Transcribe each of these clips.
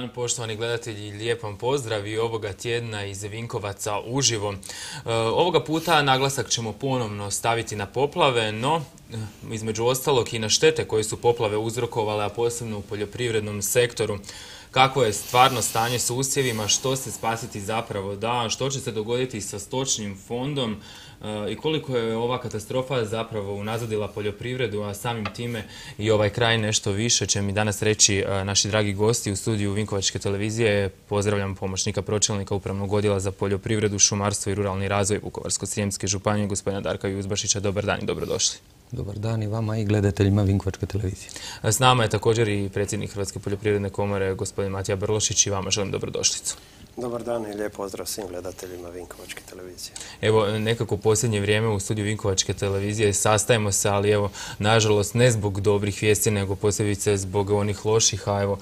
dan poštovani gledatelji, lijep vam pozdrav i ovoga tjedna iz Vinkovaca uživo. E, ovoga puta naglasak ćemo ponovno staviti na poplave, no e, između ostalog i na štete koje su poplave uzrokovale, a posebno u poljoprivrednom sektoru kakvo je stvarno stanje s usjevima, što se spasiti zapravo da, što će se dogoditi sa stočnim fondom i koliko je ova katastrofa zapravo unazadila poljoprivredu, a samim time i ovaj kraj nešto više će mi danas reći e, naši dragi gosti u studiju Vinkovačke televizije. Pozdravljam pomoćnika pročelnika Upravnog odjela za poljoprivredu, šumarstvo i ruralni razvoj Vukovarsko-Srijemske županije, gospodina Darka Juzbašića. Dobar dan i dobrodošli. Dobar dan i vama i gledateljima Vinkovačke televizije. S nama je također i predsjednik Hrvatske poljoprivredne komore, gospodin Matija Brlošić i vama želim dobrodošlicu. Dobar dan i lijep pozdrav svim gledateljima Vinkovačke televizije. Evo, nekako u posljednje vrijeme u studiju Vinkovačke televizije sastajemo se, ali evo, nažalost, ne zbog dobrih vijesti, nego posebice zbog onih loših, a evo,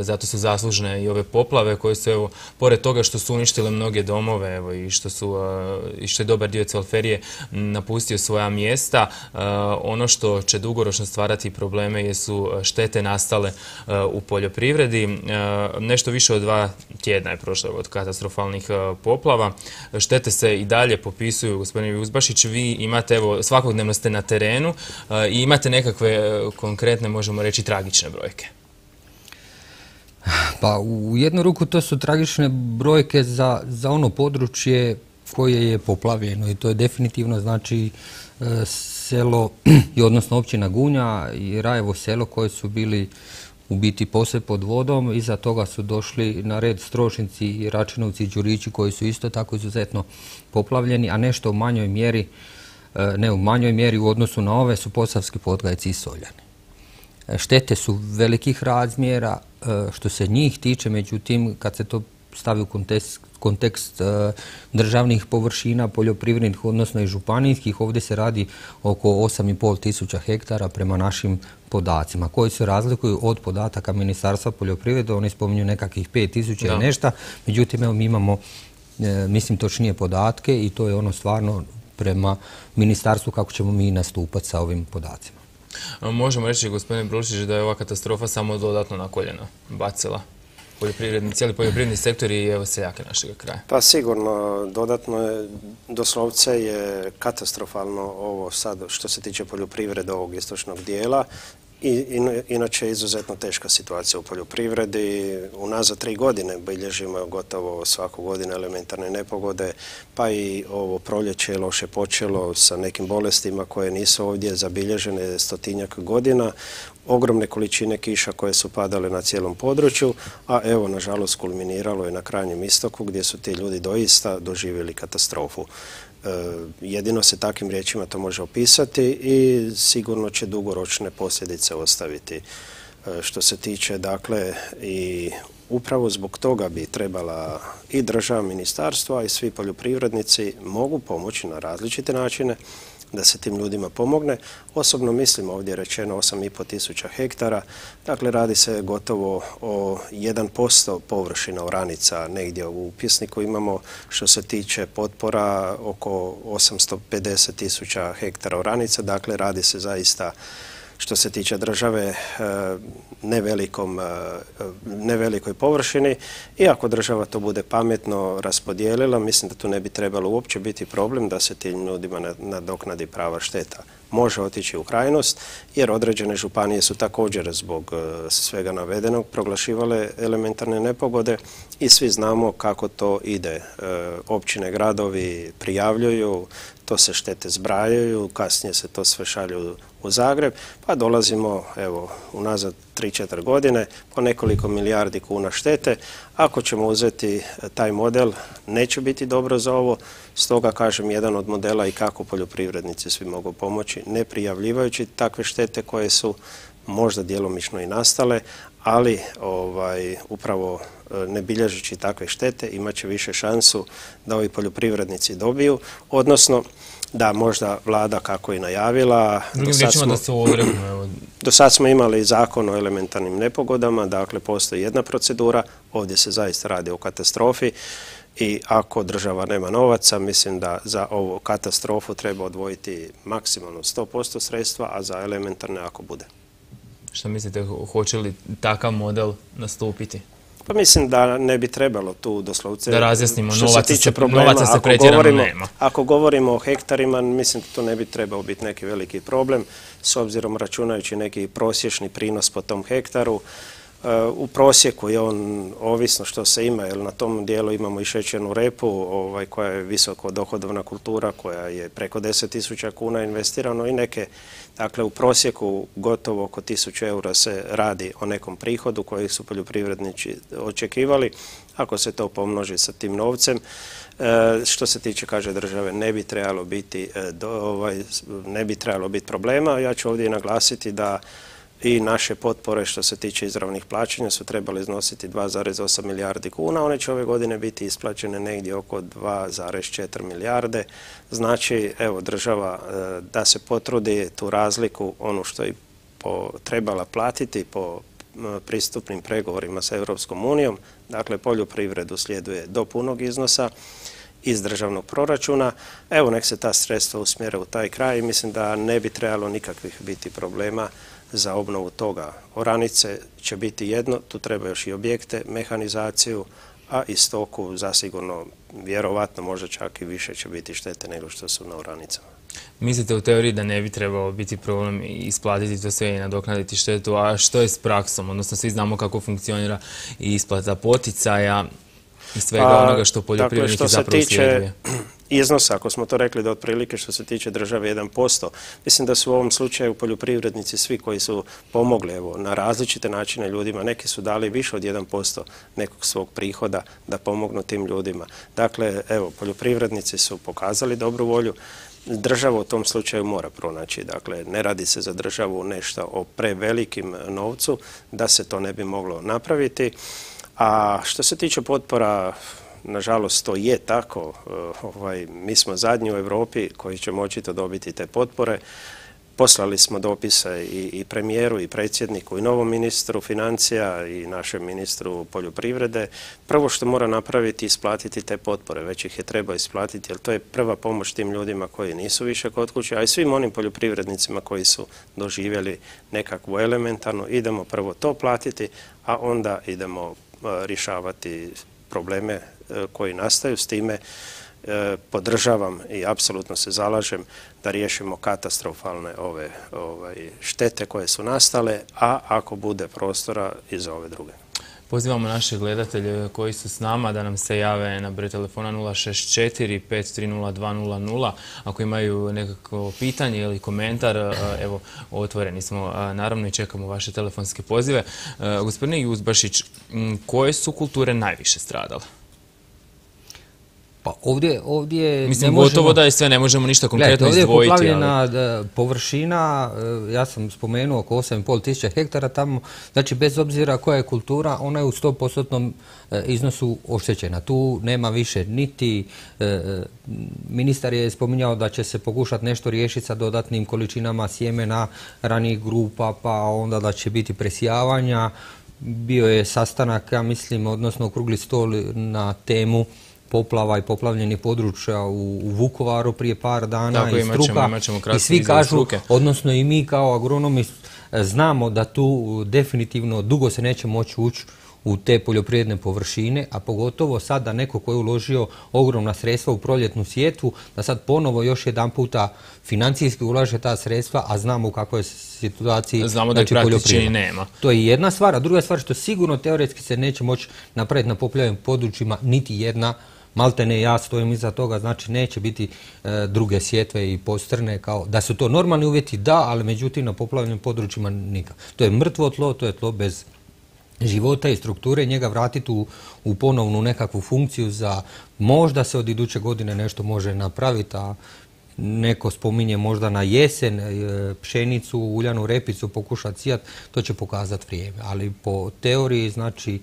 zato su zaslužne i ove poplave koje su, evo, pored toga što su uništile mnoge domove, evo, i što su, i što je dobar dio Celferije napustio svoja mjesta, ono što će dugoročno stvarati probleme jesu štete nastale u poljoprivredi. Nešto više od dva tjedna prošle od katastrofalnih e, poplava. Štete se i dalje popisuju, gospodine Uzbašić. Vi imate, evo, svakodnevno ste na terenu e, i imate nekakve e, konkretne, možemo reći, tragične brojke. Pa u jednu ruku to su tragične brojke za, za ono područje koje je poplavljeno i to je definitivno znači selo odnosno općina Gunja i Rajevo selo koje su bili u biti posve pod vodom. Iza toga su došli na red Strošinci Račinovci i Đurići koji su isto tako izuzetno poplavljeni, a nešto u manjoj mjeri, e, ne u manjoj mjeri u odnosu na ove su posavski podgajci i soljani. E, štete su velikih razmjera e, što se njih tiče, međutim kad se to stavi u kontekst, državnih površina, poljoprivrednih, odnosno i županijskih. Ovdje se radi oko 8,5 tisuća hektara prema našim podacima, koji se razlikuju od podataka Ministarstva poljoprivrede. Oni spominju nekakvih 5 tisuća i nešto. Međutim, evo mi imamo, e, mislim, točnije podatke i to je ono stvarno prema ministarstvu kako ćemo mi nastupati sa ovim podacima. Možemo reći, gospodine Brušić, da je ova katastrofa samo dodatno na koljeno bacila poljoprivredni, cijeli poljoprivredni sektor i evo seljake našeg kraja? Pa sigurno, dodatno je, doslovce je katastrofalno ovo sad što se tiče poljoprivrede ovog istočnog dijela inače je izuzetno teška situacija u poljoprivredi. Unazad tri godine bilježimo gotovo svaku godinu elementarne nepogode, pa i ovo proljeće je loše počelo sa nekim bolestima koje nisu ovdje zabilježene stotinjak godina ogromne količine kiša koje su padale na cijelom području, a evo, nažalost, kulminiralo je na krajnjem istoku gdje su ti ljudi doista doživjeli katastrofu. E, jedino se takvim riječima to može opisati i sigurno će dugoročne posljedice ostaviti. E, što se tiče, dakle, i upravo zbog toga bi trebala i država, ministarstva i svi poljoprivrednici mogu pomoći na različite načine da se tim ljudima pomogne. Osobno mislim, ovdje rečeno 8,5 tisuća hektara, dakle radi se gotovo o 1% površina oranica negdje u upisniku. Imamo što se tiče potpora oko 850 tisuća hektara oranica, dakle radi se zaista što se tiče države e, nevelikom, e, nevelikoj površini i ako država to bude pametno raspodijelila, mislim da tu ne bi trebalo uopće biti problem da se tim ljudima nadoknadi prava šteta. Može otići u krajnost jer određene županije su također zbog e, svega navedenog proglašivale elementarne nepogode i svi znamo kako to ide. Općine, gradovi prijavljuju, to se štete zbrajaju, kasnije se to sve šalju u Zagreb, pa dolazimo evo unazad 3-4 godine po nekoliko milijardi kuna štete. Ako ćemo uzeti e, taj model, neće biti dobro za ovo, stoga kažem jedan od modela i kako poljoprivrednici svi mogu pomoći, ne prijavljivajući takve štete koje su možda djelomično i nastale, ali ovaj, upravo e, ne bilježeći takve štete imat će više šansu da ovi poljoprivrednici dobiju, odnosno da možda vlada kako je najavila. Do sad, smo, da se do sad smo imali zakon o elementarnim nepogodama, dakle postoji jedna procedura, ovdje se zaista radi o katastrofi i ako država nema novaca, mislim da za ovu katastrofu treba odvojiti maksimalno 100% sredstva, a za elementarne ako bude. Što mislite, hoće li takav model nastupiti? Pa mislim da ne bi trebalo tu doslovce... Da razjasnimo, novaca se, novaca se pretjerano nema. Ako govorimo o hektarima, mislim da to ne bi trebao biti neki veliki problem, s obzirom računajući neki prosječni prinos po tom hektaru. U prosjeku je on, ovisno što se ima, jer na tom dijelu imamo i šećernu repu ovaj, koja je visoko dohodovna kultura, koja je preko 10.000 kuna investirano i neke, dakle u prosjeku gotovo oko 1000 eura se radi o nekom prihodu koji su poljoprivrednici očekivali. Ako se to pomnoži sa tim novcem, e, što se tiče, kaže države, ne bi trebalo biti, e, ovaj, ne bi trebalo biti problema. Ja ću ovdje naglasiti da i naše potpore što se tiče izravnih plaćanja su trebali iznositi 2,8 milijardi kuna, one će ove godine biti isplaćene negdje oko 2,4 milijarde. Znači, evo, država e, da se potrudi tu razliku, onu što je trebala platiti po pristupnim pregovorima sa Europskom unijom, dakle poljoprivredu slijeduje do punog iznosa iz državnog proračuna. Evo nek se ta sredstva usmjere u taj kraj i mislim da ne bi trebalo nikakvih biti problema za obnovu toga. Oranice će biti jedno, tu treba još i objekte, mehanizaciju, a i stoku zasigurno, vjerovatno, možda čak i više će biti štete nego što su na oranicama. Mislite u teoriji da ne bi trebalo biti problem isplatiti to sve i nadoknaditi štetu, a što je s praksom? Odnosno, svi znamo kako funkcionira isplata poticaja i svega pa, onoga što dakle, poljoprivredniki zapravo slijeduje iznosa, ako smo to rekli da otprilike što se tiče države 1%. Mislim da su u ovom slučaju poljoprivrednici svi koji su pomogli evo, na različite načine ljudima, neki su dali više od 1% nekog svog prihoda da pomognu tim ljudima. Dakle, evo, poljoprivrednici su pokazali dobru volju, država u tom slučaju mora pronaći. Dakle, ne radi se za državu nešto o prevelikim novcu da se to ne bi moglo napraviti. A što se tiče potpora nažalost to je tako. Eh, ovaj, mi smo zadnji u Europi koji ćemo očito dobiti te potpore. Poslali smo dopise i, i premijeru i predsjedniku i novom ministru financija i našem ministru poljoprivrede. Prvo što mora napraviti je isplatiti te potpore, već ih je treba isplatiti jer to je prva pomoć tim ljudima koji nisu više kod kuće, a i svim onim poljoprivrednicima koji su doživjeli nekakvu elementarnu. Idemo prvo to platiti, a onda idemo rješavati probleme e, koji nastaju s time e, podržavam i apsolutno se zalažem da riješimo katastrofalne ove ovaj, štete koje su nastale, a ako bude prostora i za ove druge. Pozivamo naše gledatelje koji su s nama da nam se jave na broj telefona 064 530 Ako imaju nekako pitanje ili komentar, e, evo, otvoreni smo. Naravno i čekamo vaše telefonske pozive. E, gospodine Juzbašić, koje su kulture najviše stradale? Pa ovdje, ovdje Mislim, gotovo da je sve, ne možemo ništa konkretno izdvojiti. Ovdje je poplavljena e, površina, e, ja sam spomenuo oko 8,5 tisuća hektara tamo, znači bez obzira koja je kultura, ona je u 100% e, iznosu oštećena. Tu nema više niti, ministar je spominjao da će se pokušati nešto riješiti sa dodatnim količinama sjemena ranih grupa, pa onda da će biti presijavanja. Bio je sastanak, ja mislim, odnosno okrugli stol na temu poplava i poplavljenih područja u, Vukovaru prije par dana i struka. i svi kažu, odnosno i mi kao agronomi e, znamo da tu definitivno dugo se neće moći ući u te poljoprivredne površine, a pogotovo sad da neko koji je uložio ogromna sredstva u proljetnu sjetvu, da sad ponovo još jedan puta financijski ulaže ta sredstva, a znamo u kakvoj situaciji Znamo da znači, nema. To je jedna stvar, a druga stvar što sigurno teoretski se neće moći napraviti na poplavljenim područjima niti jedna maltene ja stojim iza toga, znači neće biti e, druge sjetve i postrne kao da su to normalni uvjeti, da, ali međutim na poplavljenim područjima nikak. To je mrtvo tlo, to je tlo bez života i strukture, njega vratiti u, u ponovnu nekakvu funkciju za možda se od iduće godine nešto može napraviti, a neko spominje možda na jesen e, pšenicu, uljanu repicu pokušati sijat, to će pokazati vrijeme. Ali po teoriji, znači,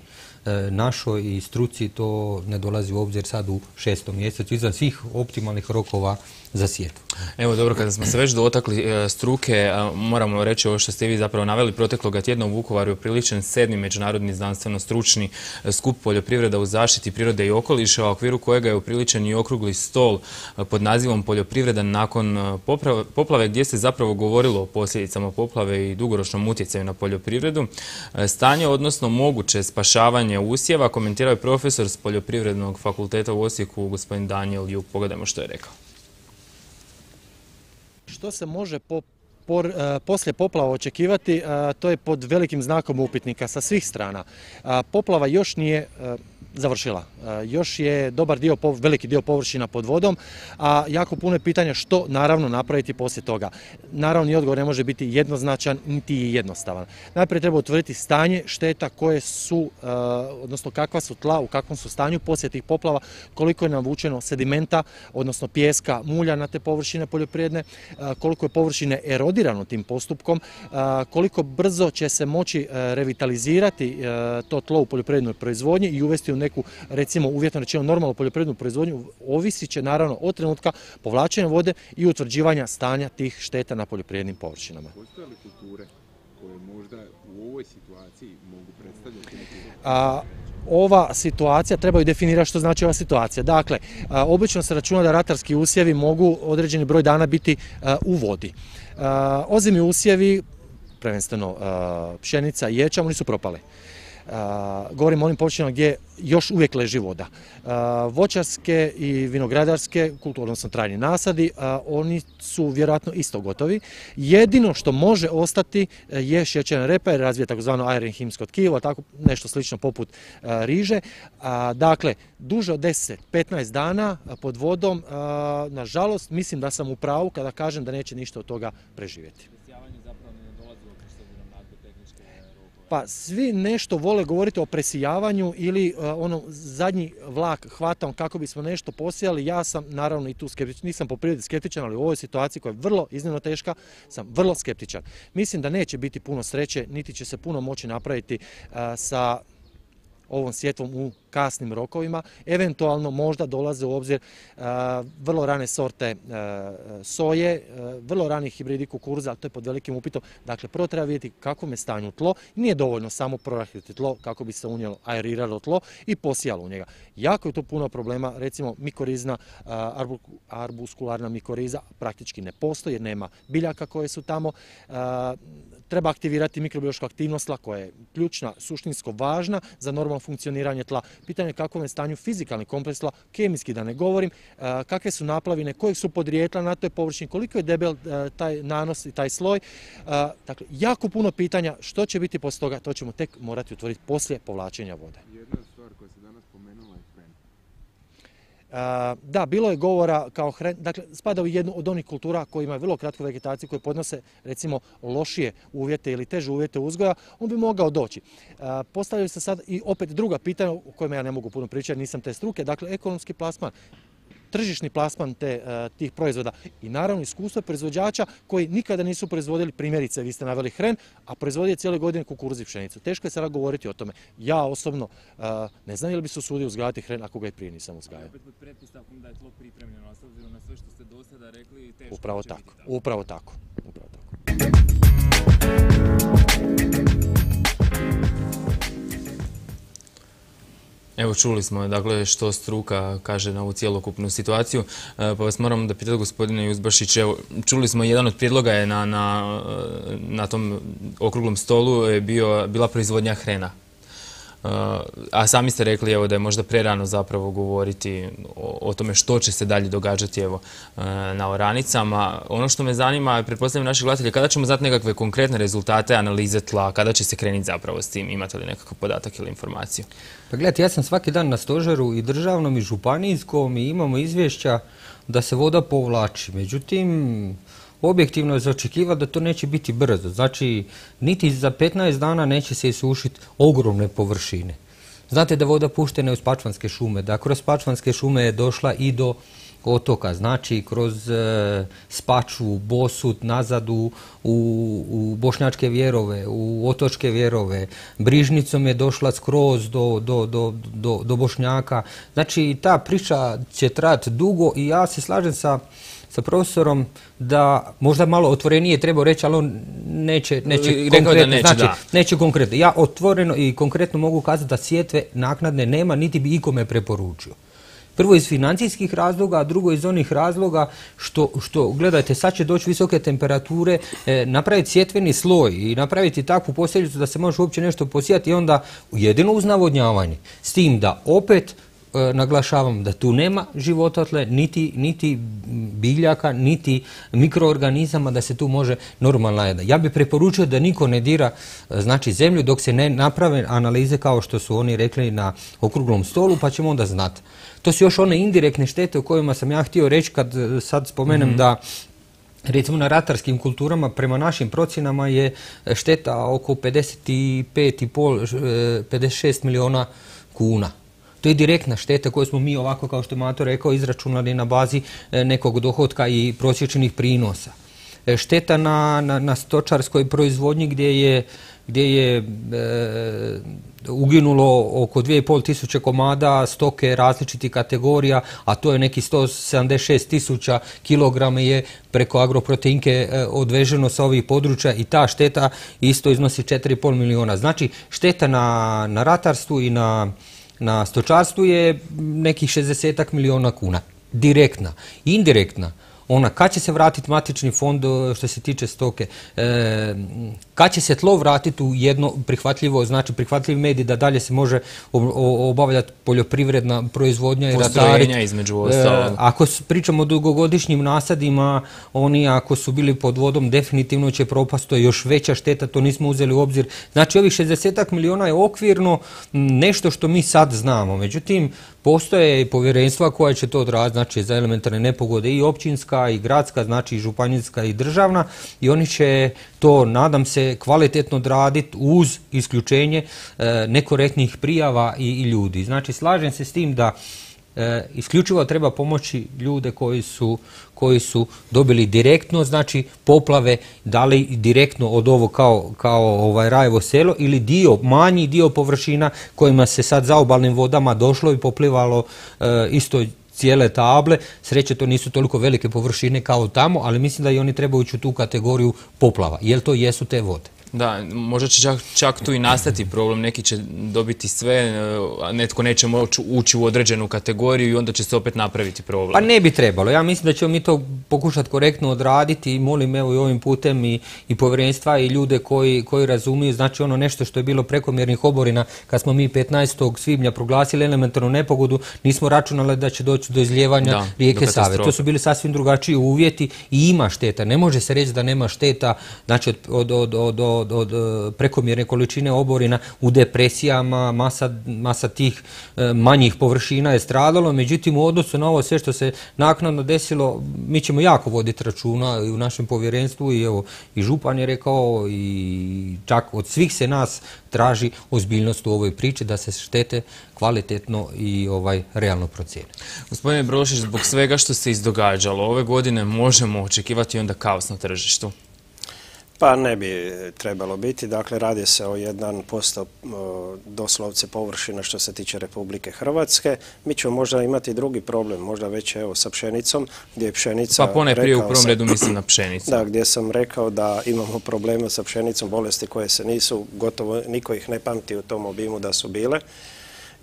našoj i struci to ne dolazi u obzir sad u šestom mjesecu izvan svih optimalnih rokova za sjetvu. Evo dobro, kada smo se već dotakli e, struke, moramo reći ovo što ste vi zapravo naveli protekloga tjedna u Vukovaru je priličen sedmi međunarodni znanstveno-stručni e, skup poljoprivreda u zaštiti prirode i okoliša, u okviru kojega je upriličen i okrugli stol pod nazivom poljoprivreda nakon poplave, gdje se zapravo govorilo o posljedicama poplave i dugoročnom utjecaju na poljoprivredu. Stanje, odnosno moguće spašavanje preživljavanja usjeva komentirao je profesor s Poljoprivrednog fakulteta u Osijeku, gospodin Daniel Juk. Pogledajmo što je rekao. Što se može po poslije poplava očekivati, to je pod velikim znakom upitnika sa svih strana. Poplava još nije završila. Još je dobar dio, veliki dio površina pod vodom, a jako puno je pitanja što naravno napraviti poslije toga. Naravno, ni odgovor ne može biti jednoznačan, niti jednostavan. Najprije treba utvrditi stanje šteta koje su, odnosno kakva su tla, u kakvom su stanju poslije tih poplava, koliko je navučeno sedimenta, odnosno pijeska, mulja na te površine poljoprivredne, e, koliko je površine erodirano tim postupkom, koliko brzo će se moći revitalizirati to tlo u poljoprivrednoj proizvodnji i uvesti u neku, recimo uvjetno rečeno, normalnu poljoprivrednu proizvodnju, ovisit će naravno od trenutka povlačenja vode i utvrđivanja stanja tih šteta na poljoprivrednim površinama. Postoje li kulture koje možda u ovoj situaciji mogu predstavljati ova situacija, trebaju definirati što znači ova situacija. Dakle, obično se računa da ratarski usjevi mogu određeni broj dana biti u vodi. Ozimi usjevi, prvenstveno pšenica i ječam, oni su propale. Govorimo o onim površinama gdje još uvijek leži voda. Voćarske i vinogradarske, odnosno trajni nasadi, oni su vjerojatno isto gotovi. Jedino što može ostati e, je šećerna repa jer razvije takozvano aerenhimsko tkivo, tako nešto slično poput riže. Dakle, duže od 10-15 dana pod vodom, nažalost, mislim da sam u pravu kada kažem da neće ništa od toga preživjeti. Pa svi nešto vole govoriti o presijavanju ili e, ono zadnji vlak hvatam kako bismo nešto posijali. Ja sam naravno i tu skeptičan, nisam po prirodi skeptičan, ali u ovoj situaciji koja je vrlo iznimno teška, sam vrlo skeptičan. Mislim da neće biti puno sreće, niti će se puno moći napraviti e, sa ovom sjetvom u kasnim rokovima. Eventualno možda dolaze u obzir e, vrlo rane sorte e, soje, e, vrlo rani hibridi kukuruza, to je pod velikim upitom. Dakle, prvo treba vidjeti kako me stanju tlo. Nije dovoljno samo prorahiti tlo kako bi se unijelo, aeriralo tlo i posijalo u njega. Jako je tu puno problema, recimo mikorizna, arbuskularna mikoriza praktički ne postoji jer nema biljaka koje su tamo. Treba aktivirati mikrobiološku aktivnost tla koja je ključna, suštinsko važna za normalno funkcioniranje tla. Pitanje je kako je stanju fizikalni kompleks tla, kemijski da ne govorim, e, kakve su naplavine, kojeg su podrijetla na toj površini, koliko je debel e, taj nanos i taj sloj. E, dakle, jako puno pitanja što će biti poslije toga, to ćemo tek morati utvoriti poslije povlačenja vode. Da, bilo je govora kao hran, dakle spada u jednu od onih kultura koji imaju vrlo kratku vegetaciju, koji podnose recimo lošije uvjete ili teže uvjete uzgoja, on bi mogao doći. Postavljaju se sad i opet druga pitanja o kojima ja ne mogu puno pričati, nisam te struke, dakle ekonomski plasman tržišni plasman te, e, tih proizvoda i naravno iskustvo proizvođača koji nikada nisu proizvodili primjerice, vi ste naveli hren, a proizvodili cijele godine kukuruz i pšenicu. Teško je sada govoriti o tome. Ja osobno e, ne znam je li bi se usudio uzgajati hren ako ga i prije nisam uzgajao. da je tlo pripremljeno, na sve što ste do sada rekli, teško Upravo tako, upravo tako. Upravo tako. Evo čuli smo dakle što struka kaže na ovu cjelokupnu situaciju, e, pa vas moram da pitati gospodine Juzbašić, evo čuli smo jedan od prijedloga je na, na, na tom okruglom stolu je bio, bila proizvodnja hrena a sami ste rekli evo, da je možda prerano zapravo govoriti o, tome što će se dalje događati evo, e, na oranicama. Ono što me zanima, pretpostavljam naši gledatelji, kada ćemo znati nekakve konkretne rezultate analize tla, kada će se krenuti zapravo s tim, imate li nekakav podatak ili informaciju? Pa gledajte, ja sam svaki dan na stožeru i državnom i županijskom i imamo izvješća da se voda povlači. Međutim, objektivno je za očekivati da to neće biti brzo. Znači, niti za 15 dana neće se isušiti ogromne površine. Znate da voda puštena je u spačvanske šume, da kroz spačvanske šume je došla i do otoka, znači kroz e, Spaču, Bosut, nazad u, u, Bošnjačke vjerove, u Otočke vjerove, Brižnicom je došla skroz do, do, do, do Bošnjaka. Znači ta priča će trati dugo i ja se slažem sa sa profesorom da možda malo otvorenije treba reći, ali on neće, neće konkretno, neće, znači, neće konkretno. Ja otvoreno i konkretno mogu kazati da sjetve naknadne nema, niti bi ikome preporučio. Prvo iz financijskih razloga, a drugo iz onih razloga što, što gledajte, sad će doći visoke temperature, e, napraviti sjetveni sloj i napraviti takvu posljedicu da se može uopće nešto posijati i onda jedino uz navodnjavanje. S tim da opet E, naglašavam da tu nema živototle, niti, niti biljaka, niti mikroorganizama da se tu može normalna jedna. Ja bih preporučio da niko ne dira e, znači zemlju dok se ne naprave analize kao što su oni rekli na okruglom stolu pa ćemo onda znati. To su još one indirektne štete o kojima sam ja htio reći kad e, sad spomenem mhm. da Recimo na ratarskim kulturama prema našim procjenama je šteta oko 55,5 56 miliona kuna. To je direktna šteta koju smo mi ovako, kao što je Mato rekao, izračunali na bazi e, nekog dohotka i prosječenih prinosa. E, šteta na, na, na stočarskoj proizvodnji gdje je, gdje je e, uginulo oko 2,5 tisuće komada stoke različitih kategorija, a to je neki 176 tisuća kilograma je preko agroproteinke odveženo sa ovih područja i ta šteta isto iznosi 4,5 miliona. Znači šteta na, na ratarstvu i na na stočarstvu je nekih 60 miliona kuna. Direktna. Indirektna ona kad će se vratiti matični fond što se tiče stoke, e, kad će se tlo vratiti u jedno prihvatljivo, znači prihvatljiv medij da dalje se može obavljati poljoprivredna proizvodnja i ratariti. između. E, ako pričamo o dugogodišnjim nasadima, oni ako su bili pod vodom definitivno će propast, to je još veća šteta, to nismo uzeli u obzir. Znači ovih 60 miliona je okvirno nešto što mi sad znamo. Međutim, Postoje i povjerenstva koja će to odraditi, znači za elementarne nepogode i općinska i gradska, znači i županijska i državna i oni će to, nadam se, kvalitetno odraditi uz isključenje e, nekorektnih prijava i, i ljudi. Znači slažem se s tim da E, isključivo treba pomoći ljude koji su, koji su dobili direktno, znači poplave, dali direktno od ovo kao, kao ovaj Rajevo selo ili dio, manji dio površina kojima se sad za obalnim vodama došlo i poplivalo e, isto cijele table. Sreće to nisu toliko velike površine kao tamo, ali mislim da i oni trebaju ući u tu kategoriju poplava, jer to jesu te vode. Da, možda će čak, čak tu i nastati problem, neki će dobiti sve, a netko neće moći ući u određenu kategoriju i onda će se opet napraviti problem. Pa ne bi trebalo, ja mislim da ćemo mi to pokušati korektno odraditi i molim evo i ovim putem i, i povjerenstva i ljude koji, koji razumiju, znači ono nešto što je bilo prekomjernih oborina, kad smo mi 15. svibnja proglasili elementarnu nepogodu, nismo računali da će doći do izljevanja rijeke Save. To su bili sasvim drugačiji uvjeti i ima šteta, ne može se reći da nema šteta, znači od, od, od, od od, e, prekomjerne količine oborina u depresijama, masa, masa tih e, manjih površina je stradalo, međutim u odnosu na ovo sve što se naknadno desilo, mi ćemo jako voditi računa i u našem povjerenstvu i evo i župan je rekao i čak od svih se nas traži ozbiljnost u ovoj priči da se štete kvalitetno i ovaj realno procijene. Gospodine Brošić, zbog svega što se izdogađalo ove godine možemo očekivati onda kaos na tržištu. Pa ne bi trebalo biti, dakle radi se o jedan posto doslovce površina što se tiče Republike Hrvatske. Mi ćemo možda imati drugi problem, možda već evo sa pšenicom, gdje je pšenica... Pa pone prije u prvom redu mislim na pšenicu. Da, gdje sam rekao da imamo problema sa pšenicom, bolesti koje se nisu, gotovo niko ih ne pamti u tom obimu da su bile.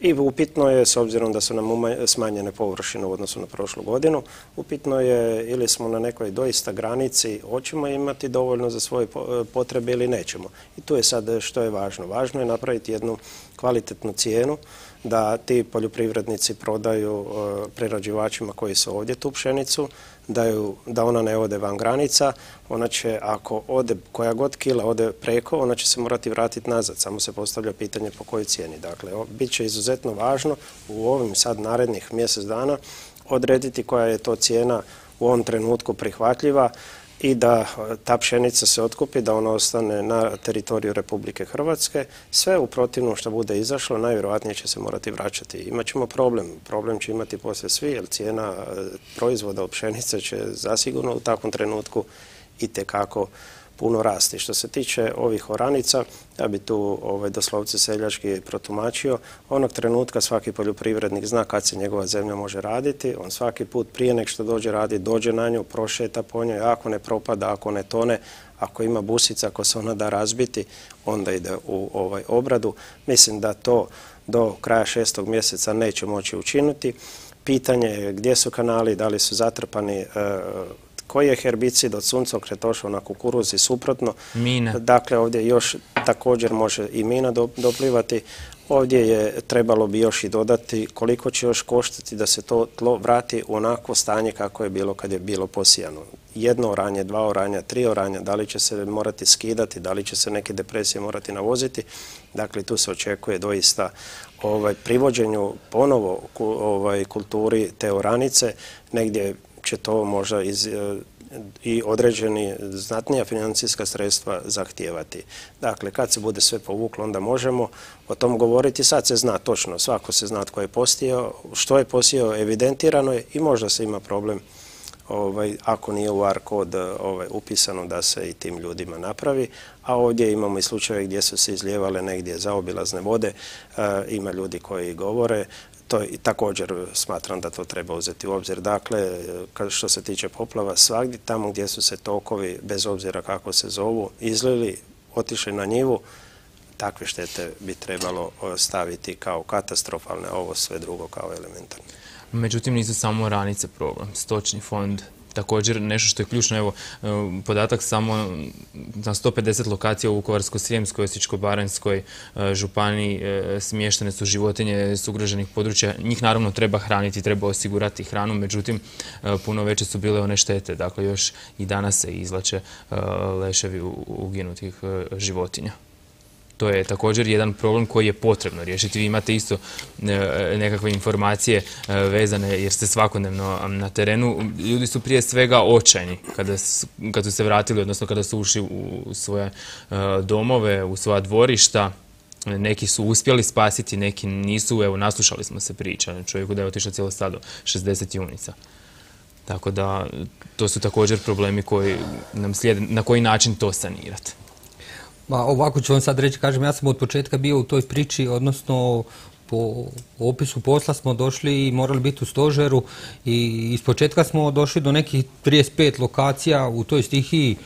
I upitno je, s obzirom da su nam smanjene površine u odnosu na prošlu godinu, upitno je ili smo na nekoj doista granici, hoćemo imati dovoljno za svoje potrebe ili nećemo. I tu je sad što je važno. Važno je napraviti jednu kvalitetnu cijenu da ti poljoprivrednici prodaju e, prerađivačima koji su ovdje tu pšenicu, da, da ona ne ode van granica, ona će ako ode, koja god kila ode preko, ona će se morati vratiti nazad, samo se postavlja pitanje po kojoj cijeni. Dakle, bit će izuzetno važno u ovim sad narednih mjesec dana odrediti koja je to cijena u ovom trenutku prihvatljiva i da e, ta pšenica se otkupi, da ona ostane na teritoriju Republike Hrvatske. Sve u protivnom što bude izašlo, najvjerojatnije će se morati vraćati. Imaćemo problem. Problem će imati poslije svi, jer cijena e, proizvoda od pšenice će zasigurno u takvom trenutku i tekako puno rasti. Što se tiče ovih oranica, ja bi tu ovaj, doslovce seljački protumačio, onog trenutka svaki poljoprivrednik zna kad se njegova zemlja može raditi, on svaki put prije nek što dođe radi, dođe na nju, prošeta po njoj, ako ne propada, ako ne tone, ako ima busica, ako se ona da razbiti, onda ide u ovaj obradu. Mislim da to do kraja šestog mjeseca neće moći učiniti. Pitanje je gdje su kanali, da li su zatrpani, e, koji je herbicid od suncokret došao na kukuruz i suprotno. Mina. Dakle, ovdje još također može i mina doplivati. Ovdje je trebalo bi još i dodati koliko će još koštati da se to tlo vrati u onako stanje kako je bilo kad je bilo posijano. Jedno oranje, dva oranja, tri oranja, da li će se morati skidati, da li će se neke depresije morati navoziti. Dakle, tu se očekuje doista ovaj, privođenju ponovo ovaj, kulturi te oranice, negdje će to možda iz, i određeni znatnija financijska sredstva zahtijevati. Dakle, kad se bude sve povuklo, onda možemo o tom govoriti. Sad se zna točno, svako se zna tko je postio, što je posio, evidentirano je i možda se ima problem ovaj, ako nije u AR kod ovaj, upisano da se i tim ljudima napravi, a ovdje imamo i slučajeve gdje su se izlijevale negdje zaobilazne vode, e, ima ljudi koji govore, to i također smatram da to treba uzeti u obzir. Dakle, što se tiče poplava, svagdje tamo gdje su se tokovi, bez obzira kako se zovu, izlili, otišli na njivu, takve štete bi trebalo staviti kao katastrofalne, ovo sve drugo kao elementarne. Međutim, nisu samo ranice problem. Stočni fond također nešto što je ključno, evo, e, podatak samo na 150 lokacija u Vukovarsko-Srijemskoj, Osječko-Baranjskoj e, županiji e, smještene su životinje s ugroženih područja. Njih naravno treba hraniti, treba osigurati hranu, međutim puno veće su bile one štete. Dakle, još i danas se izlače leševi uginutih životinja to je također jedan problem koji je potrebno riješiti. Vi imate isto e, nekakve informacije e, vezane jer ste svakodnevno na terenu. Ljudi su prije svega očajni kada, su se vratili, odnosno kada su ušli u svoje e, domove, u svoja dvorišta. Neki su uspjeli spasiti, neki nisu. Evo, naslušali smo se priča čovjeku da je otišao cijelo stado, 60 junica. Tako da, to su također problemi koji nam slijede, na koji način to sanirati. Ma, ovako ću vam sad reći, kažem, ja sam od početka bio u toj priči, odnosno po opisu posla smo došli i morali biti u stožeru i iz početka smo došli do nekih 35 lokacija u toj stihiji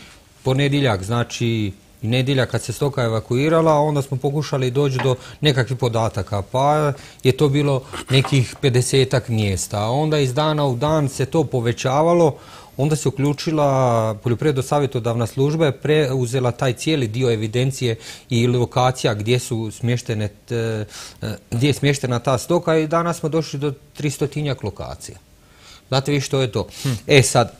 ponedjeljak, znači i nedjelja kad se stoka evakuirala, onda smo pokušali doći do nekakvih podataka, pa je to bilo nekih 50 mjesta. Onda iz dana u dan se to povećavalo, onda se uključila poljoprivredno savjetodavna služba je preuzela taj cijeli dio evidencije i lokacija gdje su smještene e, gdje je smještena ta stoka i danas smo došli do 300 lokacija. Znate vi što je to? Hm. E sad,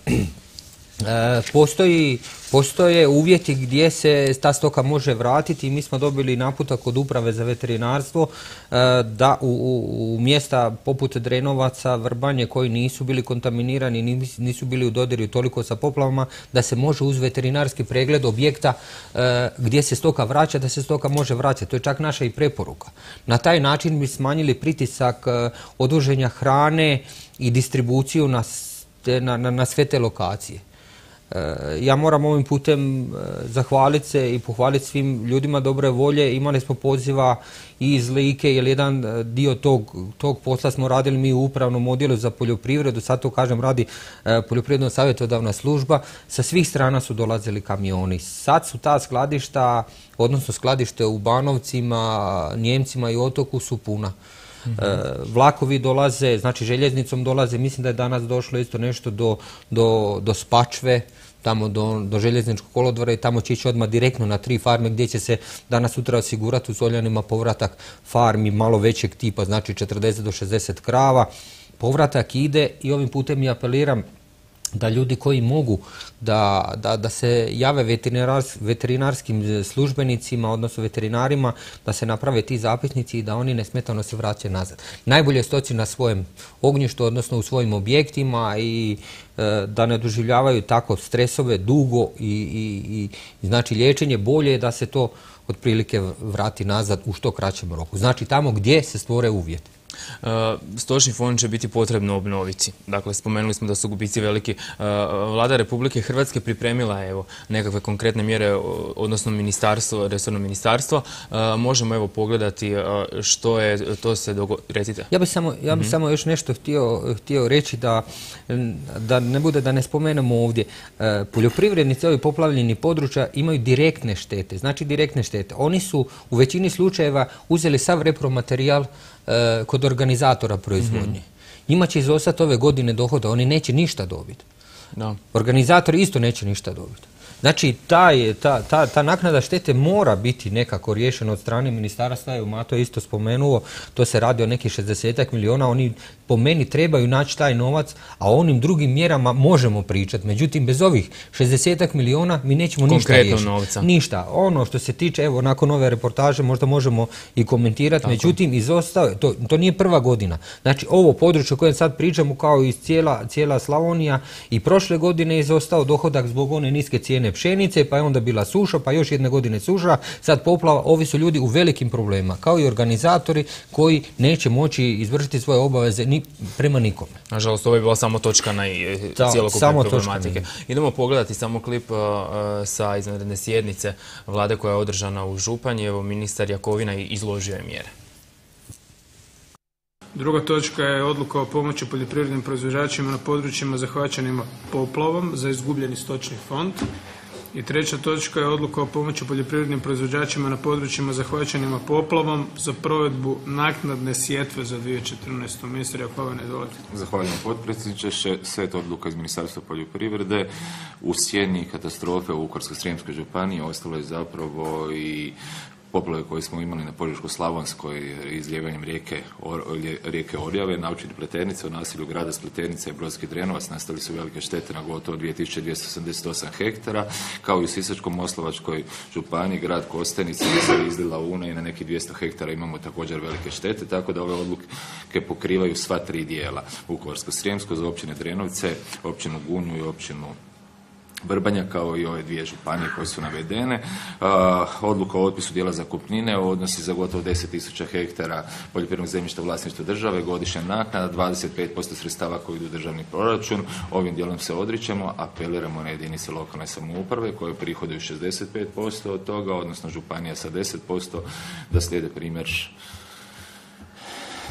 postoji, postoje uvjeti gdje se ta stoka može vratiti i mi smo dobili naputak od uprave za veterinarstvo e, da u, mjesta poput Drenovaca, Vrbanje koji nisu bili kontaminirani, nisu bili u dodiru toliko sa poplavama, da se može uz veterinarski pregled objekta e, gdje se stoka vraća, da se stoka može vraćati. To je čak naša i preporuka. Na taj način bi smanjili pritisak oduženja hrane i distribuciju na, na, na sve te lokacije. E, ja moram ovim putem e, zahvaliti se i pohvaliti svim ljudima dobre volje. Imali smo poziva i iz Like, jer jedan e, dio tog, tog posla smo radili mi u upravnom odjelu za poljoprivredu, sad to kažem radi poljoprivredno savjetodavna služba. Sa svih strana su dolazili kamioni. Sad su ta skladišta, odnosno skladište u Banovcima, Njemcima i otoku su puna. Vlakovi dolaze, znači željeznicom dolaze, mislim da je danas došlo isto nešto do, Spačve, tamo do, do željezničkog kolodvora i tamo će ići odmah direktno na tri farme gdje će se danas sutra osigurati u Soljanima povratak farmi malo većeg tipa, znači 40 do 60 krava. Povratak ide i ovim putem i apeliram da ljudi koji mogu da, da, da se jave veterinarskim službenicima, odnosno veterinarima, da se naprave ti zapisnici i da oni nesmetano se vraćaju nazad. Najbolje stoci na svojem ognjištu, odnosno u svojim objektima i e, da ne doživljavaju tako stresove dugo i, i, i znači liječenje bolje je da se to otprilike vrati nazad u što kraćem roku. Znači tamo gdje se stvore uvjeti. Stočni fond će biti potrebno obnoviti. Dakle, spomenuli smo da su gubici veliki. E, Vlada Republike Hrvatske pripremila je evo, nekakve konkretne mjere, odnosno ministarstvo, resorno ministarstvo. E, možemo evo pogledati što je, to se dogo... Recite. Ja bih samo, ja bi mhm. samo još nešto htio, htio reći da, da ne bude da ne spomenemo ovdje. Poljoprivrednici ovih poplavljeni područja imaju direktne štete, znači direktne štete. Oni su u većini slučajeva uzeli sav repromaterijal E, kod organizatora proizvodnje. Mm Njima će izostati ove godine dohoda, oni neće ništa dobiti. No. Organizatori isto neće ništa dobiti. Znači, ta, ta, ta, naknada štete mora biti nekako riješena od strane ministarstva, evo Mato je isto spomenuo, to se radi o nekih 60 milijuna, oni po meni trebaju naći taj novac, a o onim drugim mjerama možemo pričati. Međutim, bez ovih 60 milijuna mi nećemo ništa riješiti. novca. Ništa. Ono što se tiče, evo, nakon ove reportaže možda možemo i komentirati, međutim, izostao, to, to nije prva godina. Znači, ovo područje o kojem sad pričamo, kao i cijela, cijela Slavonija, i prošle godine je izostao dohodak zbog one niske cijene pšenice, pa je onda bila suša, pa još jedne godine suša, sad poplava, ovi su ljudi u velikim problemima, kao i organizatori koji neće moći izvršiti svoje obaveze ni prema nikome. Nažalost, ovo je bila samo točka na e, cijelokupne problematike. Idemo pogledati samo klip e, e, sa izvanredne sjednice vlade koja je održana u Županji. Evo, ministar Jakovina izložio je mjere. Druga točka je odluka o pomoći poljoprivrednim proizvođačima na područjima zahvaćenima poplavom za izgubljeni stočni fond. I treća točka je odluka o pomoći poljoprivrednim proizvođačima na područjima zahvaćenima poplavom za provedbu naknadne sjetve za 2014. Ministar Jakovina, izvolite. Zahvaljujem potpredsjedniče. Set odluka iz Ministarstva poljoprivrede u sjeni katastrofe u Ukorsko-Srijemskoj županiji ostalo je zapravo i poplave koje smo imali na Požeško-Slavonskoj izljevanjem rijeke, rijeke Orjave na općini Pleternice u nasilju grada Spleternice i Brodski Drenovac nastali su velike štete na gotovo 2288 hektara, kao i u Sisačko-Moslovačkoj županiji, grad Kostenica se izlila una i na nekih 200 hektara imamo također velike štete, tako da ove odluke pokrivaju sva tri dijela. Vukovarsko-Srijemsko za općine Drenovce, općinu Gunju i općinu Brbanja kao i ove dvije županije koje su navedene. Odluka o otpisu dijela zakupnine odnosi za gotovo 10.000 hektara poljoprivrednog zemljišta u vlasništvu države, godišnja naknada, 25% sredstava koji idu u državni proračun. Ovim dijelom se odričemo, apeliramo na jedinice lokalne samouprave koje prihoduju 65% od toga, odnosno županija sa 10%, da slijede primjer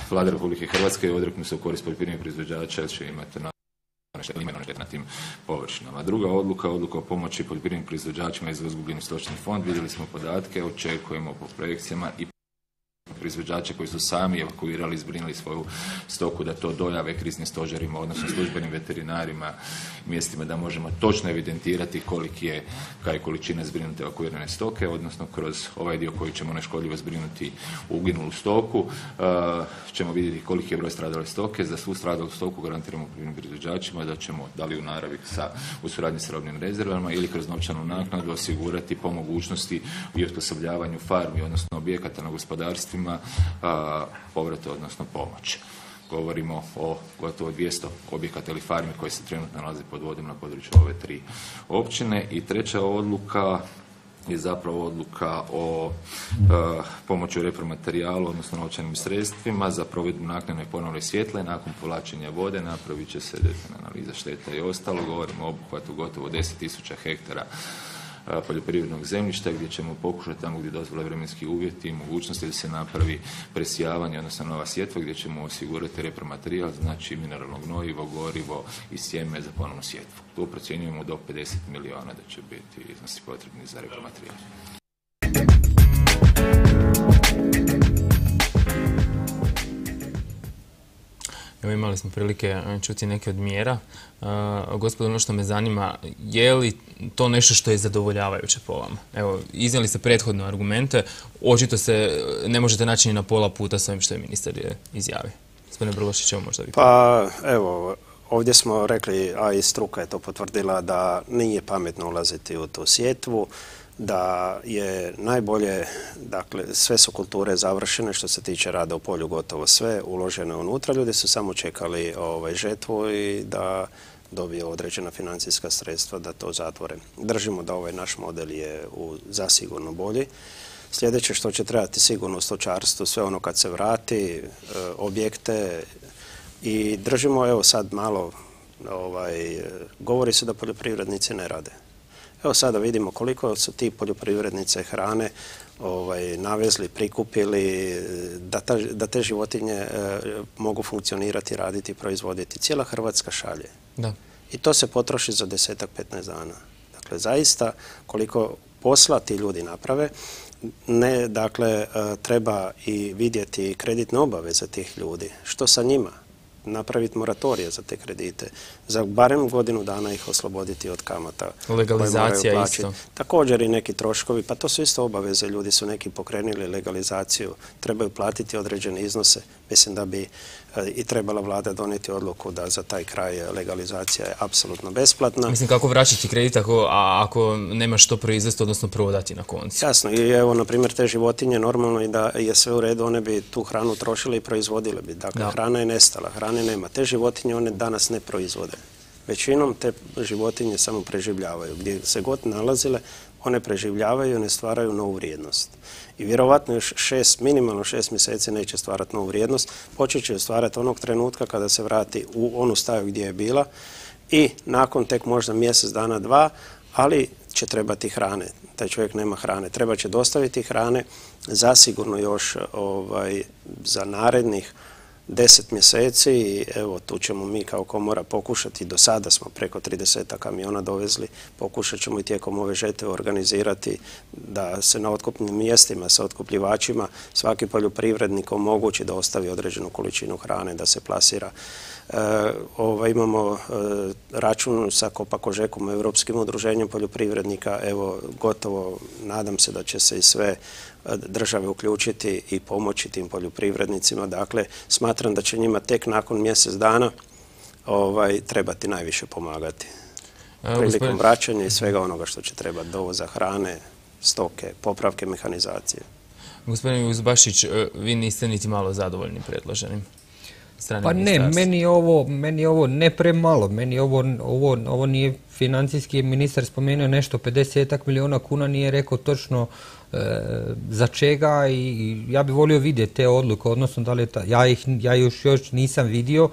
Vlade Republike Hrvatske i odreknu se u korist poljoprivrednih proizvođača će imati na na tim površinama. Druga odluka, odluka o pomoći poljoprivrednim proizvođačima iz izgubljeni stočni fond. Vidjeli smo podatke, očekujemo po projekcijama i proizvođače koji su sami evakuirali, zbrinuli svoju stoku, da to dojave kriznim stožerima, odnosno službenim veterinarima, mjestima da možemo točno evidentirati koliki je, kaj količina zbrinute evakuirane stoke, odnosno kroz ovaj dio koji ćemo neškodljivo zbrinuti uginulu stoku, uh, ćemo vidjeti koliki je broj stradale stoke. Za svu stradalu stoku garantiramo poljoprivrednim proizvođačima da ćemo, da li u naravi sa, u suradnji s robnim rezervama ili kroz novčanu naknadu osigurati po mogućnosti i osposobljavanju farmi, odnosno objekata na gospodarstvima povrata, odnosno pomoć. Govorimo o gotovo 200 objekata ili farmi koji se trenutno nalaze pod vodom na području ove tri općine. I treća odluka je zapravo odluka o pomoći u repromaterijalu, odnosno novčanim sredstvima za provedbu naknadne ponovne svjetle. Nakon povlačenja vode napravit će se detaljna analiza šteta i ostalo. Govorimo o obuhvatu gotovo 10.000 hektara poljoprivrednog zemljišta gdje ćemo pokušati tamo gdje dozvole vremenski uvjeti i mogućnosti da se napravi presijavanje, odnosno nova sjetva gdje ćemo osigurati repromaterijal, znači mineralno gnojivo, gorivo i sjeme za ponovnu sjetvu. Tu procjenjujemo do 50 milijuna da će biti iznosi potrebni za repromaterijal. Evo imali smo prilike e, čuti neke od mjera. Uh, gospodo, ono što me zanima, je li to nešto što je zadovoljavajuće po vama? Evo, iznijeli ste prethodne argumente, očito se ne možete naći ni na pola puta s ovim što je ministar je izjavi. Gospodine Brlošić, evo možda vi. Pa, evo, ovdje smo rekli, a i struka je to potvrdila, da nije pametno ulaziti u tu sjetvu da je najbolje, dakle sve su kulture završene što se tiče rada u polju gotovo sve, uložene unutra, ljudi su samo čekali ovaj, žetvu i da dobije određena financijska sredstva da to zatvore. Držimo da ovaj naš model je u, zasigurno bolji. Sljedeće što će trebati sigurno stočarstvo, sve ono kad se vrati, e, objekte i držimo evo sad malo, ovaj, govori se da poljoprivrednici ne rade. Evo sada vidimo koliko su ti poljoprivrednice hrane ovaj, navezli, prikupili, da, da te životinje e, mogu funkcionirati, raditi, proizvoditi. Cijela Hrvatska šalje. Da. I to se potroši za desetak, 15 dana. Dakle, zaista koliko posla ti ljudi naprave, ne, dakle, e, treba i vidjeti kreditne obaveze tih ljudi. Što sa njima? napraviti moratorije za te kredite, za barem godinu dana ih osloboditi od kamata. Legalizacija isto. Također i neki troškovi, pa to su isto obaveze, ljudi su neki pokrenuli legalizaciju, trebaju platiti određene iznose, mislim da bi e, i trebala vlada donijeti odluku da za taj kraj legalizacija je apsolutno besplatna. Mislim kako vraćati kredit ako, a, ako nema što proizvesti, odnosno prodati na koncu. Jasno, i evo, na primjer, te životinje normalno i da je sve u redu, one bi tu hranu trošile i proizvodile bi. Dakle, hrana je nestala, hrane nema. Te životinje one danas ne proizvode. Većinom te životinje samo preživljavaju. Gdje se god nalazile, one preživljavaju i ne stvaraju novu vrijednost. I vjerovatno još šest, minimalno šest mjeseci neće stvarati novu vrijednost. Počet će stvarati onog trenutka kada se vrati u onu staju gdje je bila i nakon tek možda mjesec dana, dva, ali će trebati hrane. Taj čovjek nema hrane. Treba će dostaviti hrane zasigurno još ovaj, za narednih deset mjeseci i evo tu ćemo mi kao komora pokušati, do sada smo preko 30 kamiona dovezli, pokušat ćemo i tijekom ove žete organizirati da se na otkupnim mjestima sa otkupljivačima svaki poljoprivrednik omogući da ostavi određenu količinu hrane, da se plasira. E, ovaj, imamo e, račun sa Kopakožekom, Europskim udruženjem poljoprivrednika, evo gotovo nadam se da će se i sve države uključiti i pomoći tim poljoprivrednicima. Dakle, smatram da će njima tek nakon mjesec dana ovaj, trebati najviše pomagati. Prilikom vraćanja i svega onoga što će trebati, dovoza hrane, stoke, popravke mehanizacije. Gospodin Uzbašić, e, vi niste niti malo zadovoljni predloženim pa ne, meni ovo, meni ovo ne premalo, meni ovo, ovo, ovo nije financijski ministar spomenuo nešto 50 milijuna kuna, nije rekao točno za čega i, ja bih volio vidjeti te odluke, odnosno da li ta, ja ih ja još, još nisam vidio,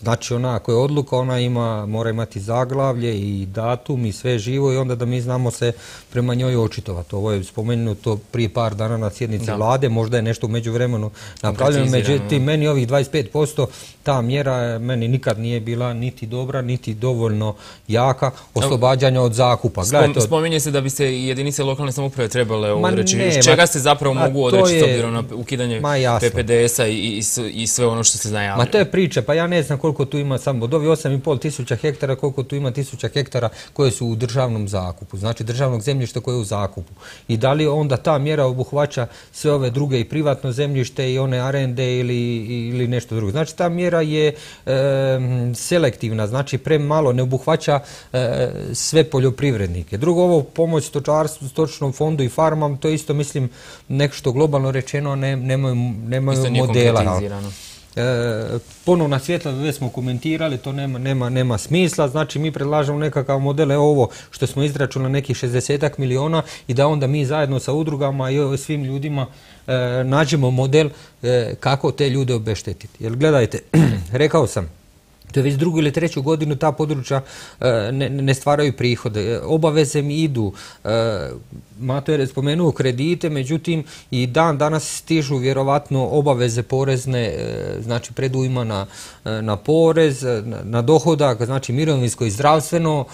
Znači ona ako je odluka, ona ima, mora imati zaglavlje i datum i sve živo i onda da mi znamo se prema njoj očitovati. Ovo je spomenuto prije par dana na sjednici vlade, možda je nešto u međuvremenu napravljeno, međutim meni ovih 25% ta mjera meni nikad nije bila niti dobra, niti dovoljno jaka oslobađanja od zakupa. spominje se da bi se jedinice lokalne samouprave trebale odreći. Čega se zapravo mogu odreći s obzirom na ukidanje PPDS-a i, i, sve ono što se zna Ma to je priča, pa ja ne znam koliko tu ima samo od ovih 8,5 tisuća hektara, koliko tu ima tisuća hektara koje su u državnom zakupu, znači državnog zemljišta koje je u zakupu. I da li onda ta mjera obuhvaća sve ove druge i privatno zemljište i one arende ili, ili nešto drugo. Znači ta mjera je selektivna, znači premalo ne obuhvaća e, sve poljoprivrednike. Drugo, ovo pomoć stočarstvu, stočnom fondu i farmam, to isto mislim nešto globalno rečeno ne, nemaju, nemaju modela. E, ponovna svjetla već smo komentirali, to nema, nema, nema smisla, znači mi predlažemo nekakav model, evo ovo što smo izračunali nekih 60 miliona i da onda mi zajedno sa udrugama i svim ljudima e, nađemo model e, kako te ljude obeštetiti. Jer gledajte, rekao sam, to je već drugu ili treću godinu ta područja e, ne, stvaraju prihode. Obaveze mi idu. E, Mato je spomenuo kredite, međutim i dan danas stižu vjerovatno obaveze porezne, e, znači predujma na, na porez, na, dohodak, znači mirovinsko i zdravstveno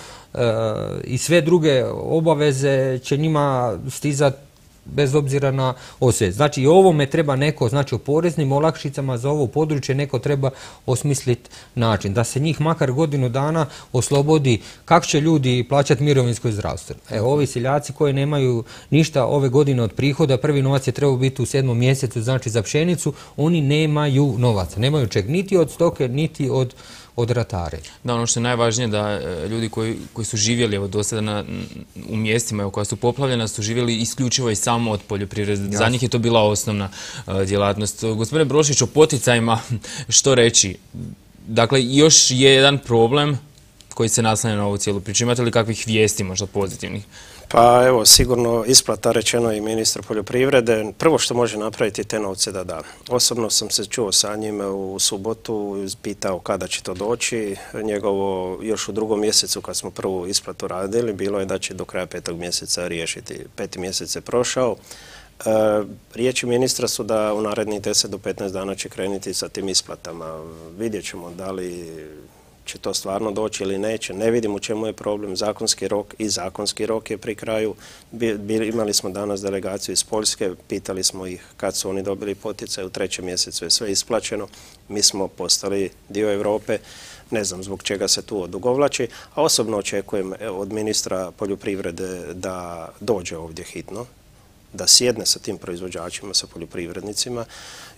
i sve druge obaveze će njima stizati bez obzira na osvijest. Znači i ovome treba neko, znači o poreznim olakšicama za ovo područje neko treba osmisliti način. Da se njih makar godinu dana oslobodi kako će ljudi plaćati mirovinsko i zdravstveno. Evo ovi seljaci koji nemaju ništa ove godine od prihoda, prvi novac je trebao biti u sedmom mjesecu, znači za pšenicu, oni nemaju novaca. Nemaju čeg niti od stoke, niti od od ratare. Da, ono što je najvažnije da e, ljudi koji, koji su živjeli evo, do sada u mjestima koja su poplavljena su živjeli isključivo i samo od poljoprivrede. Za njih je to bila osnovna e, djelatnost. Gospodine Brošić, o poticajima što reći? Dakle, još je jedan problem koji se naslanja na ovu cijelu priču. Imate li kakvih vijesti možda pozitivnih? Pa evo, sigurno isplata rečeno i ministra poljoprivrede. Prvo što može napraviti te novce da da. Osobno sam se čuo sa njim u subotu, pitao kada će to doći. Njegovo još u drugom mjesecu kad smo prvu isplatu radili, bilo je da će do kraja petog mjeseca riješiti. Peti mjesec je prošao. E, riječi ministra su da u narednih 10 do 15 dana će krenuti sa tim isplatama. Vidjet ćemo da li će to stvarno doći ili neće. Ne vidim u čemu je problem. Zakonski rok i zakonski rok je pri kraju. imali smo danas delegaciju iz Poljske, pitali smo ih kad su oni dobili poticaj, u trećem mjesecu je sve isplaćeno. Mi smo postali dio Europe, ne znam zbog čega se tu odugovlači, a osobno očekujem od ministra poljoprivrede da dođe ovdje hitno, da sjedne sa tim proizvođačima, sa poljoprivrednicima.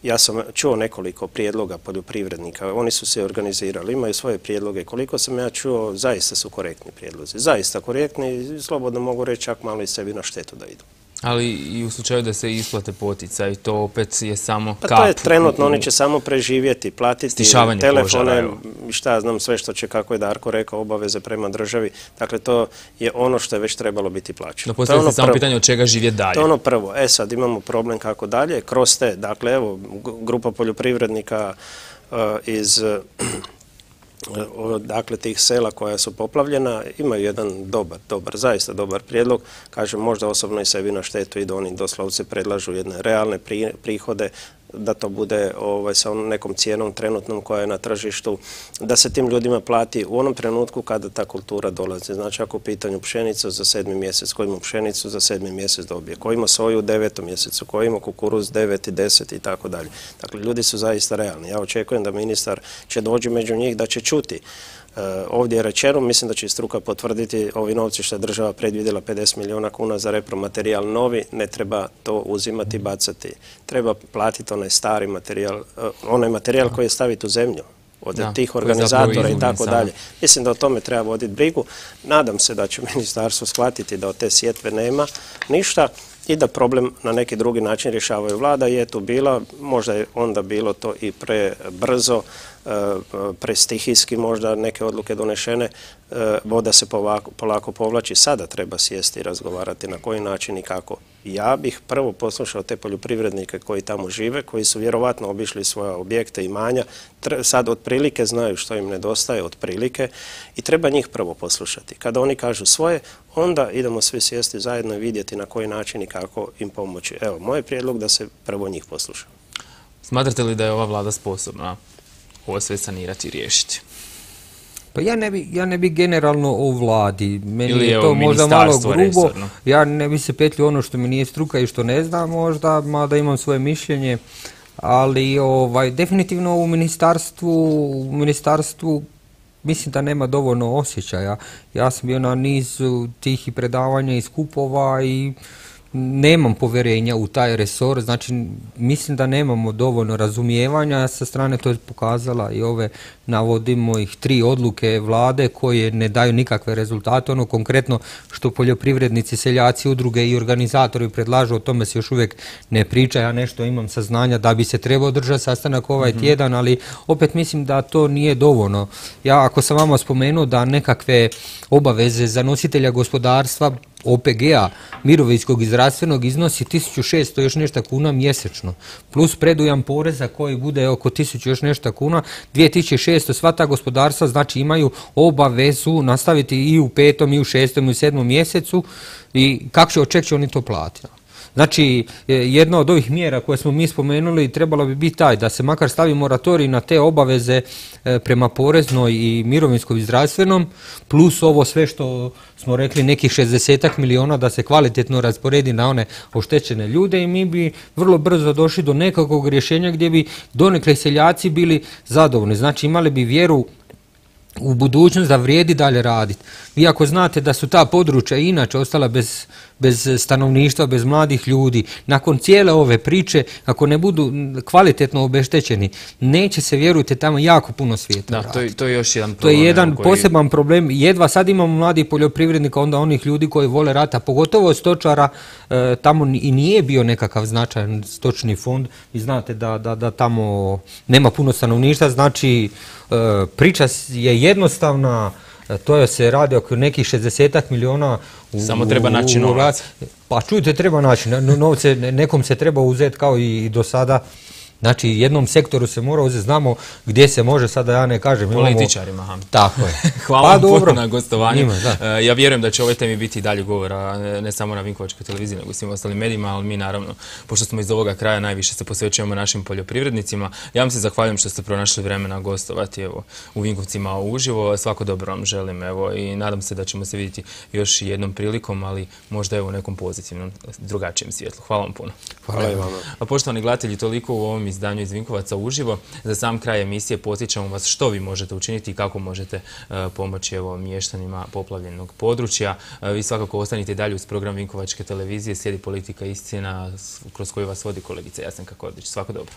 Ja sam čuo nekoliko prijedloga poljoprivrednika, oni su se organizirali, imaju svoje prijedloge. Koliko sam ja čuo, zaista su korektni prijedlozi. Zaista korektni i slobodno mogu reći čak malo i sebi na štetu da idu. Ali i u slučaju da se isplate poticaj, to opet je samo kap. Pa to je trenutno, oni će samo preživjeti, platiti telefone, šta znam sve što će, kako je Darko rekao, obaveze prema državi. Dakle, to je ono što je već trebalo biti plaćeno. No, postoji ono samo pitanje od čega živje dalje. To je ono prvo. E sad imamo problem kako dalje, kroz te, dakle, evo, grupa poljoprivrednika uh, iz dakle tih sela koja su poplavljena imaju jedan dobar, dobar, zaista dobar prijedlog. Kažem, možda osobno i sebi na štetu i da oni doslovce predlažu jedne realne prihode da to bude ovaj, sa nekom cijenom trenutnom koja je na tržištu, da se tim ljudima plati u onom trenutku kada ta kultura dolazi. Znači ako u pitanju pšenicu za sedmi mjesec, ko ima pšenicu za sedmi mjesec dobije, ko ima soju u devetom mjesecu, ko ima kukuruz deveti, deset i tako dalje. Dakle, ljudi su zaista realni. Ja očekujem da ministar će doći među njih, da će čuti ovdje je rečeno, mislim da će struka potvrditi ovi novci što je država predvidjela 50 milijuna kuna za repromaterijal novi, ne treba to uzimati i bacati. Treba platiti onaj stari materijal, e, onaj materijal koji je staviti u zemlju od tih organizatora i tako dalje. Mislim da o tome treba voditi brigu. Nadam se da će ministarstvo shvatiti da od te sjetve nema ništa i da problem na neki drugi način rješavaju vlada je tu bila, možda je onda bilo to i prebrzo, e, prestihijski možda neke odluke donešene, e, voda se polako povlači, sada treba sjesti i razgovarati na koji način i kako. Ja bih prvo poslušao te poljoprivrednike koji tamo žive, koji su vjerovatno obišli svoje objekte i manja, sad otprilike znaju što im nedostaje otprilike i treba njih prvo poslušati. Kada oni kažu svoje, onda idemo svi sjesti zajedno i vidjeti na koji način i kako im pomoći. Evo, moj prijedlog da se prvo njih posluša. Smatrate li da je ova vlada sposobna ovo sve sanirati i riješiti? Pa ja ne bi, ja ne bi generalno o vladi, meni je to možda malo grubo, ja ne bi se petljio ono što mi nije struka i što ne znam možda, mada imam svoje mišljenje, ali ovaj, definitivno u ministarstvu, u ministarstvu mislim da nema dovoljno osjećaja. Ja sam bio na nizu tih i predavanja i skupova i nemam povjerenja u taj resor, znači mislim da nemamo dovoljno razumijevanja, sa strane to je pokazala i ove navodimo ih tri odluke vlade koje ne daju nikakve rezultate, ono konkretno što poljoprivrednici, seljaci, udruge i organizatori predlažu, o tome se još uvijek ne priča, ja nešto imam saznanja da bi se trebao održati sastanak ovaj mhm. tjedan, ali opet mislim da to nije dovoljno. Ja ako sam vama spomenuo da nekakve obaveze za nositelja gospodarstva OPG-a mirovinskog i zdravstvenog iznosi 1600 još nešto kuna mjesečno, plus predujam poreza koji bude oko 1000 još nešto kuna, 2600 sva ta gospodarstva znači imaju obavezu nastaviti i u petom, i u šestom, i u sedmom mjesecu i kako će, će oni to platiti. Znači, e, jedna od ovih mjera koje smo mi spomenuli trebalo bi biti taj da se makar stavi moratorij na te obaveze e, prema poreznoj i mirovinskom i zdravstvenom, plus ovo sve što smo rekli nekih 60 miliona da se kvalitetno rasporedi na one oštećene ljude i mi bi vrlo brzo došli do nekakvog rješenja gdje bi donekle seljaci bili zadovoljni. Znači imali bi vjeru u budućnost da vrijedi dalje raditi. Vi ako znate da su ta područja inače ostala bez, bez stanovništva, bez mladih ljudi, nakon cijele ove priče, ako ne budu kvalitetno obeštećeni, neće se, vjerujte, tamo jako puno svijeta Da, to je, to je još jedan problem. To je jedan poseban problem. Jedva sad imamo mladih poljoprivrednika, onda onih ljudi koji vole rata, pogotovo stočara, e, tamo i nije bio nekakav značajan stočni fond. Vi znate da, da, da tamo nema puno stanovništva, znači e, priča je jednostavna, To se radi oko nekih 60 miliona u, Samo treba naći novac. Pa čujte, treba naći. No- Novce ne- nekom se treba uzeti kao i do sada. Znači, jednom sektoru se mora uzeti. Znamo gdje se može, sada ja ne kažem. Političarima. Tako je. Hvala Pa vam puno dobro. na gostovanju. Njima. E, Ja vjerujem da će o ovoj temi biti i dalje govora, ne- ne samo na Vinkovačkoj televiziji, nego i svim ostalim medijima, ali mi naravno, pošto smo iz ovoga kraja, najviše se posvećujemo našim poljoprivrednicima. Ja vam se zahvaljujem što ste pronašli vremena gostovati evo, u Vinkovcima uživo. Svako dobro vam želim evo, i nadam se da ćemo se vidjeti još jednom prilikom, ali možda evo u nekom pozitivnom, drugačijem svjetlu. Hvala vam puno. Hvala i vama. Poštovani gledatelji, toliko u ovom izdanju iz Vinkovaca uživo. Za sam kraj emisije podsjećamo vas što vi možete učiniti i kako možete e, pomoći evo, mještanima poplavljenog područja. E, vi svakako ostanite dalje uz program Vinkovačke televizije, slijedi politika istina kroz koju vas vodi kolegica Jasenka Kordić. Svako dobro.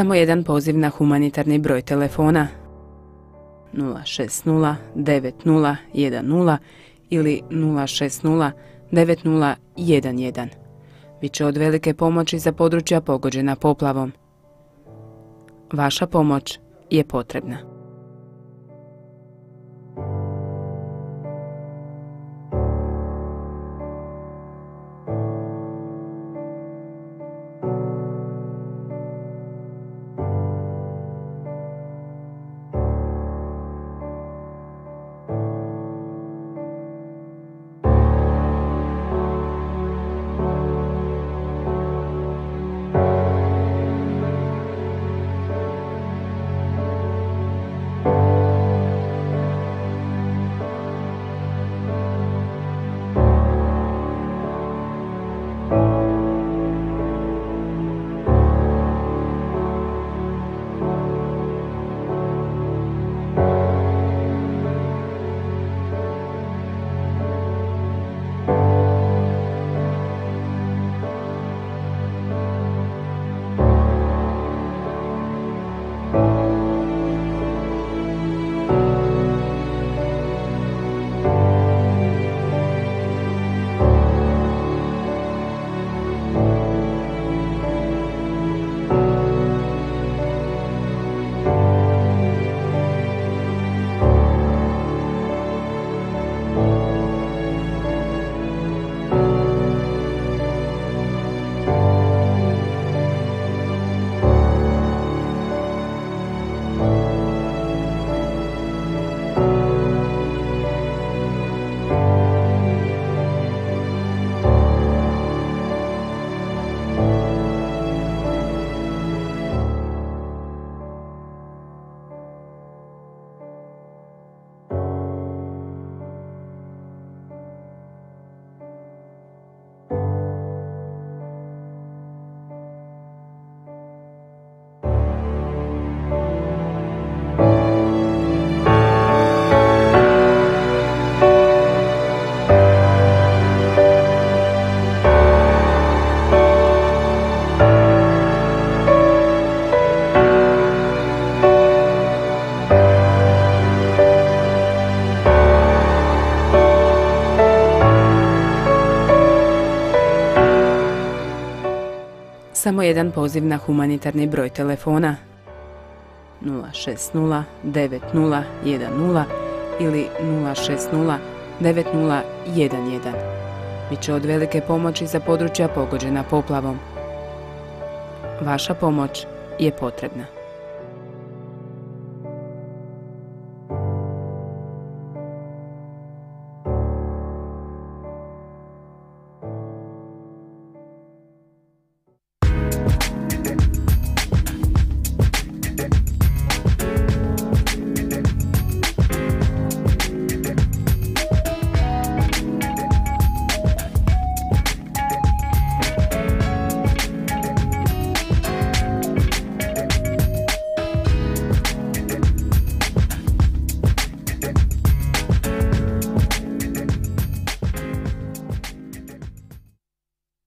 Samo jedan poziv na humanitarni broj telefona 060 9010 ili 060 9011. Biće od velike pomoći za područja pogođena poplavom. Vaša pomoć je potrebna. Jedan poziv na humanitarni broj telefona 060 9010 ili 060 9011. Biće od velike pomoći za područja pogođena poplavom. Vaša pomoć je potrebna.